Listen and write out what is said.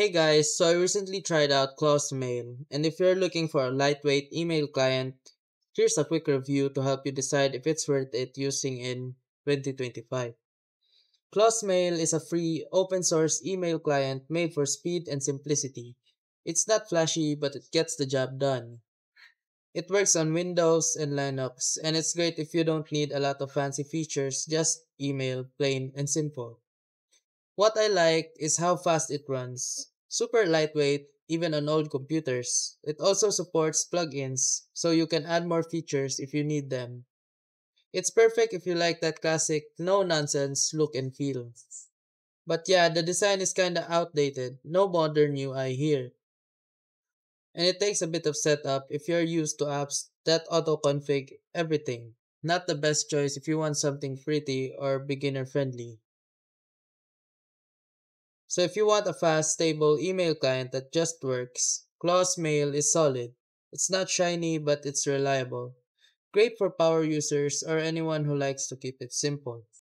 Hey guys, so I recently tried out Mail, and if you're looking for a lightweight email client, here's a quick review to help you decide if it's worth it using in 2025. Mail is a free, open source email client made for speed and simplicity. It's not flashy, but it gets the job done. It works on Windows and Linux, and it's great if you don't need a lot of fancy features, just email, plain and simple. What I like is how fast it runs. Super lightweight, even on old computers. It also supports plugins, so you can add more features if you need them. It's perfect if you like that classic, no nonsense look and feel. But yeah, the design is kinda outdated, no modern UI here. And it takes a bit of setup if you're used to apps that auto config everything. Not the best choice if you want something pretty or beginner friendly. So if you want a fast, stable email client that just works, Mail is solid. It's not shiny, but it's reliable. Great for power users or anyone who likes to keep it simple.